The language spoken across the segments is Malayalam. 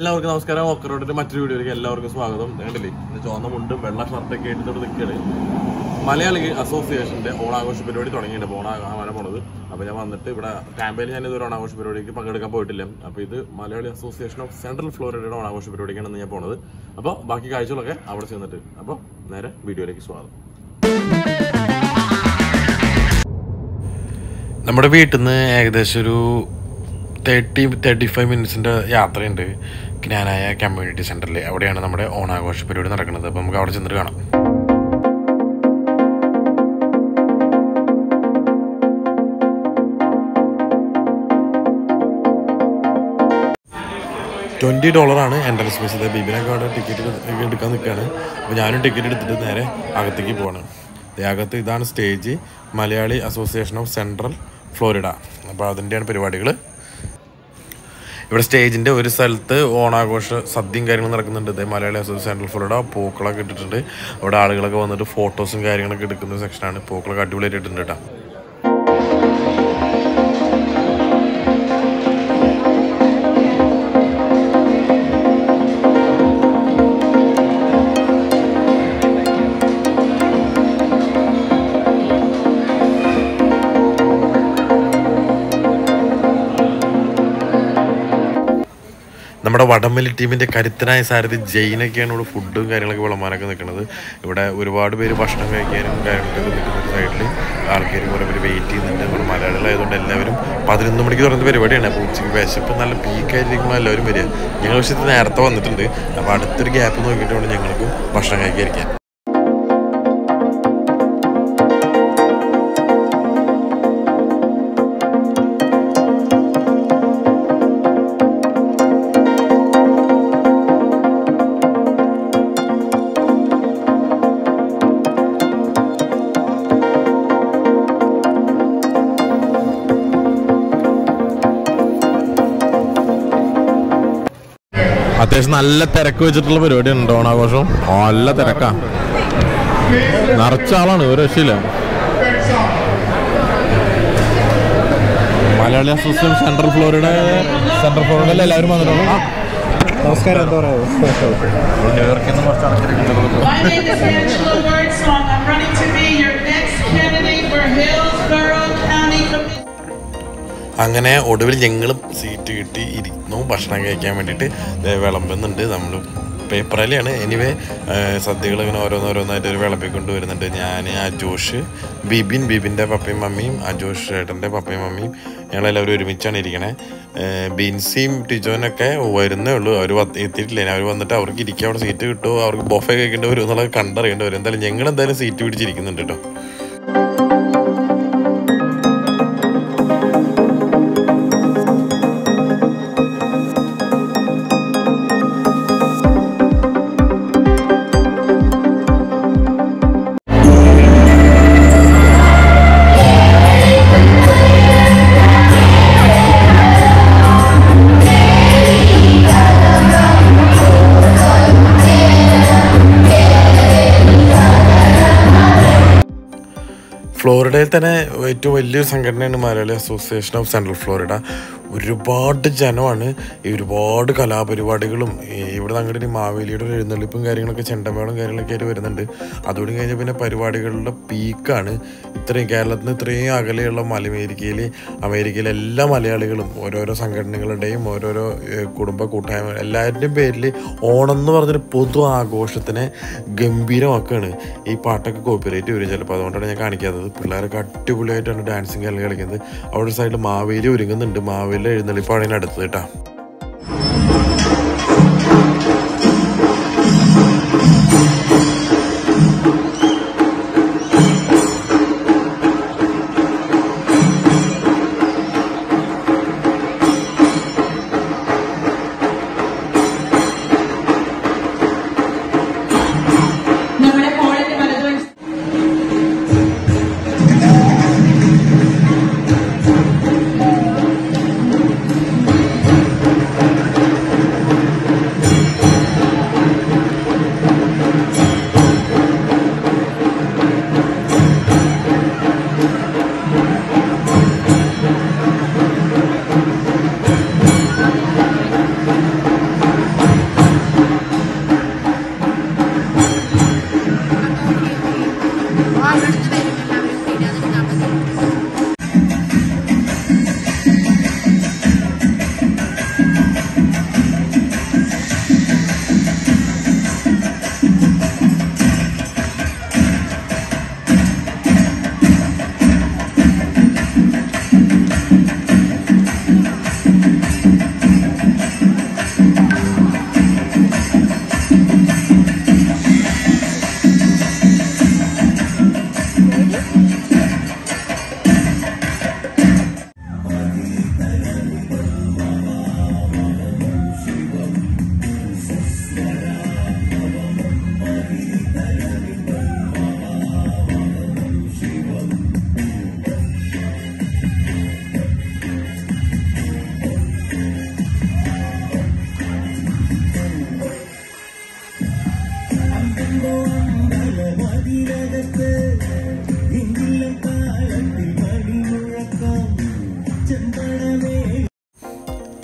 എല്ലാവർക്കും നമസ്കാരം. ഓക്കറോഡിന്റെ മറ്റൊരു വീഡിയോയിലേക്ക് എല്ലാവർക്കും സ്വാഗതം. കണ്ടില്ലേ? ചുവന്ന മുണ്ടും വെള്ള ഷർട്ടൊക്കെ എടുത്തോട്ട് നിൽക്കുകയാണ്. മലയാളി അസോസിയേഷന്റെ ഓണാഘോഷ പരിപാടി തുടങ്ങിയിട്ടുണ്ട്. ഓണാകാൻ പോണത്. അപ്പോൾ ഞാൻ വന്നിട്ട് ഇവിടെ ക്യാമ്പയിൽ ഞാൻ ഇതൊരു ഓണാഘോഷ പരിപാടിക്ക് പങ്കെടുക്കാൻ പോയിട്ടില്ല. അപ്പോൾ ഇത് മലയാളി അസോസിയേഷൻ ഓഫ് സെൻട്രൽ ഫ്ലോറിഡയുടെ ഓണാഘോഷ പരിപാടിക്കാണ് ഞാൻ പോണത്. അപ്പോൾ ബാക്കി കാഴ്ചകളൊക്കെ അവിടെ ചെന്നിട്ട്. അപ്പോൾ നേരെ വീഡിയോയിലേക്ക് സ്വാഗതം. നമ്മുടെ വീട്ടിൽ നിന്ന് ഏകദേശം ഒരു തേർട്ടി തേർട്ടി ഫൈവ് മിനിറ്റ്സിന്റെ യാത്രയുണ്ട്. ജ്ഞാനായ കമ്മ്യൂണിറ്റി സെന്ററിൽ അവിടെയാണ് നമ്മുടെ ഓണാഘോഷ പരിപാടി നടക്കുന്നത്. അപ്പോൾ നമുക്ക് അവിടെ ചെന്നിട്ട് കാണാം. ട്വന്റി ഡോളറാണ് എൻട്രൻസ് ഫീസ് ഇത് ബിബിനൊക്കെ അവിടെ ടിക്കറ്റ് എടുക്കാൻ നിൽക്കുകയാണ് അപ്പോൾ ഞാനും ടിക്കറ്റ് എടുത്തിട്ട് നേരെ അകത്തേക്ക് പോകണം അകത്ത് ഇതാണ് stage Malayali association of central Florida അപ്പോൾ അതിന്റെയാണ് പരിപാടികൾ ഇവിടെ സ്റ്റേജിന്റെ ഒരു സ്ഥലത്ത് ഓണാഘോഷ സദ്യയും കാര്യങ്ങളും നടക്കുന്നുണ്ട്. ഇതേ മലയാളി അസോസിയേഷൻ സെൻട്രൽ ഫ്ലോറിഡ പൂക്കളൊക്കെ ഇട്ടിട്ടുണ്ട്. അവിടെ ആളുകളൊക്കെ വന്നിട്ട് ഫോട്ടോസും കാര്യങ്ങളൊക്കെ എടുക്കുന്ന സെക്ഷനാണ് പൂക്കളൊക്കെ അടിപൊളിയായിട്ട് ഇട്ടിട്ടുണ്ട് കേട്ടോ നമ്മുടെ വടംവലി ടീമിന്റെ കരുത്തനായ സാരഥി ജെയിനൊക്കെയാണ് ഇവിടെ ഫുഡും കാര്യങ്ങളൊക്കെ വിളമാനൊക്കെ നിൽക്കുന്നത്. ഇവിടെ ഒരുപാട് പേര് ഭക്ഷണം കഴിക്കാനും കാര്യങ്ങളൊക്കെ നിൽക്കുന്ന സൈഡിൽ ആൾക്കാർ കുറേ പേര് വെയിറ്റ് ചെയ്യുന്നുണ്ട്. നമ്മുടെ മലയാളികളായതുകൊണ്ട് എല്ലാവരും പതിനൊന്ന് മണിക്ക് തുടങ്ങുന്ന പരിപാടിയാണ്. അപ്പോൾ ഉച്ചയ്ക്ക് വിശപ്പ് നല്ല പീക്കായിരിക്കുമ്പോൾ എല്ലാവരും വരിക. ഞങ്ങൾ പക്ഷേ നേരത്തെ വന്നിട്ടുണ്ട്. അപ്പോൾ അടുത്തൊരു ഗ്യാപ്പ് നോക്കിയിട്ട് വേണം ഞങ്ങൾക്കും ഭക്ഷണം കഴിക്കാതിരിക്കാൻ. അത്യാവശ്യം നല്ല തിരക്ക് വെച്ചിട്ടുള്ള പരിപാടി ഉണ്ട് ഓണാഘോഷം. നല്ല തിരക്കാ. നിറച്ച ആളാണ് ഒരു രക്ഷയില്ല. മലയാളി അസോസിയേഷൻ സെൻട്രൽ ഫ്ലോറിയുടെ സെൻട്രൽ ഫ്ലോറിഡയിൽ എല്ലാവരും വന്നിട്ടുണ്ട് നമസ്കാരം എന്താ പറയുക ന്യൂയോർക്കിൽ നിന്ന് കുറച്ച് ആൾക്കാരൊക്കെ അങ്ങനെ ഒടുവിൽ ഞങ്ങളും സീറ്റ് കിട്ടി ഇരുന്നു ഭക്ഷണം കഴിക്കാൻ വേണ്ടിയിട്ട് വിളമ്പുന്നുണ്ട് നമ്മൾ പേപ്പറിലാണ് എനിവേ സദ്യകൾ ഇങ്ങനെ ഓരോന്നോരോന്നായിട്ട് ഒരു വിളമ്പിക്കൊണ്ട് വരുന്നുണ്ട് ഞാൻ അജോഷ് ബിബിൻ ബിബിന്റെ പപ്പയും മമ്മിയും അജോഷ് ചേട്ടന്റെ പപ്പയും മമ്മിയും ഞങ്ങളെല്ലാവരും ഒരുമിച്ചാണ് ഇരിക്കണേ. ബിൻസിയും ടിജോനൊക്കെ വരുന്നേ ഉള്ളൂ. അവർ എത്തിയിട്ടില്ല. അവർ വന്നിട്ട് അവർക്ക് ഇരിക്കാൻ അവിടെ സീറ്റ് കിട്ടുമോ? അവർക്ക് ബൊഫെ കഴിക്കേണ്ടി വരും എന്നുള്ളത് കണ്ടറിയേണ്ടി വരും. എന്തായാലും ഞങ്ങൾ എന്തായാലും സീറ്റ് പിടിച്ചിരിക്കുന്നുണ്ട് കേട്ടോ. ഫ്ലോറിഡയിൽ തന്നെ ഏറ്റവും വലിയൊരു സംഘടനയാണ് Malayali association of central Florida ഒരുപാട് ജനമാണ്. ഈ ഒരുപാട് കലാപരിപാടികളും ഇവിടെ അങ്ങോട്ട് മാവേലിയുടെ ഒരു എഴുന്നള്ളിപ്പും കാര്യങ്ങളൊക്കെ ചെണ്ടമേളം കാര്യങ്ങളൊക്കെ ആയിട്ട് വരുന്നുണ്ട്. അതുകൊണ്ട് കഴിഞ്ഞാൽ പിന്നെ പരിപാടികളുടെ പീക്കാണ്. ഇത്രയും കേരളത്തിൽ നിന്ന് ഇത്രയും അകലെയുള്ള മലമേരിക്കയിൽ അമേരിക്കയിലെ എല്ലാ മലയാളികളും ഓരോരോ സംഘടനകളുടെയും ഓരോരോ കുടുംബ കൂട്ടായ്മ എല്ലാവരുടെയും പേരിൽ ഓണം എന്ന് പറഞ്ഞൊരു പൊതു ആഘോഷത്തിനെ ഗംഭീരമാക്കുകയാണ് ഈ പാട്ടൊക്കെ കോപ്പിറൈറ്റ് വരും ചിലപ്പോൾ അതുകൊണ്ടാണ് ഞാൻ കാണിക്കാത്തത്. പിള്ളേരൊക്കെ അടിപൊളിയായിട്ടാണ് ഡാൻസിങ് കളി കളിക്കുന്നത്. അവിടെ സൈഡിൽ മാവേലി ഒരുങ്ങുന്നുണ്ട്. മാവേലിയുടെ എഴുന്നള്ളിപ്പാണ് ഇതിന് അടുത്തത് കേട്ടോ. de despedir.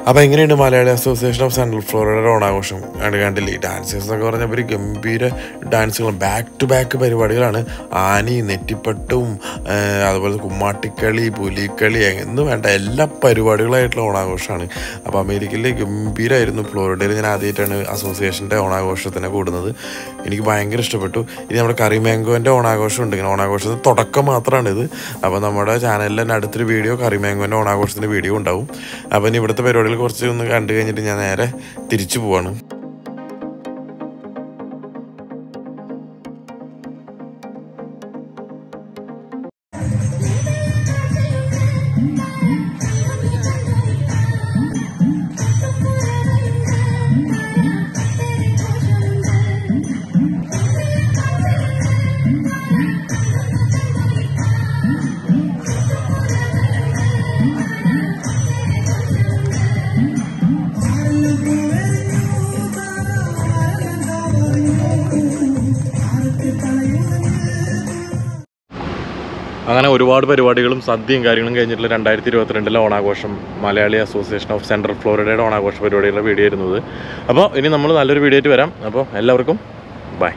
അപ്പോൾ എങ്ങനെയുണ്ട് മലയാളി അസോസിയേഷൻ ഓഫ് സെൻട്രൽ ഫ്ലോറിഡയുടെ ഓണാഘോഷം? കണ്ട് കണ്ടില്ലേ? ഡാൻസേഴ്സ് എന്നൊക്കെ പറഞ്ഞാൽ ഒരു ഗംഭീര ഡാൻസുകളും ബാക്ക് ടു ബാക്ക് പരിപാടികളാണ്. ആനി നെറ്റിപ്പട്ടും അതുപോലെ കുമ്മാട്ടിക്കളി പുലിക്കളി എന്ന് വേണ്ട എല്ലാ പരിപാടികളായിട്ടുള്ള ഓണാഘോഷമാണ്. അപ്പോൾ അമേരിക്കയിലെ ഗംഭീരമായിരുന്നു ഫ്ലോറിഡയിൽ ഞാൻ ആദ്യമായിട്ടാണ് അസോസിയേഷന്റെ ഓണാഘോഷത്തിനെ കൂടുന്നത്. എനിക്ക് ഭയങ്കര ഇഷ്ടപ്പെട്ടു. ഇനി നമ്മുടെ കറിമാങ്കോന്റെ ഓണാഘോഷം ഉണ്ട് ഇങ്ങനെ ഓണാഘോഷത്തിന് തുടക്കം മാത്രമാണ് ഇത് അപ്പോൾ നമ്മുടെ ചാനലിൽ അടുത്തൊരു വീഡിയോ കറിമാങ്കോന്റെ ഓണാഘോഷത്തിന്റെ വീഡിയോ ഉണ്ടാവും. അപ്പോൾ ഇനി ഇവിടുത്തെ പരിപാടികൾ കുറച്ച് ഒന്ന് കണ്ടു കഴിഞ്ഞിട്ട് ഞാൻ നേരെ തിരിച്ചു പോവാണ്. അങ്ങനെ ഒരുപാട് പരിപാടികളും സദ്യയും കാര്യങ്ങളും കഴിഞ്ഞിട്ടുള്ള രണ്ടായിരത്തി ഇരുപത്തിരണ്ടിലെ ഓണാഘോഷം മലയാളി അസോസിയേഷൻ ഓഫ് സെൻട്രൽ ഫ്ലോറിഡയുടെ ഓണാഘോഷ പരിപാടികളുടെ വീഡിയോ ആയിരുന്നത് അപ്പോൾ ഇനി നമ്മൾ നല്ലൊരു വീഡിയോ ആയിട്ട് വരാം. അപ്പോൾ എല്ലാവർക്കും ബൈ.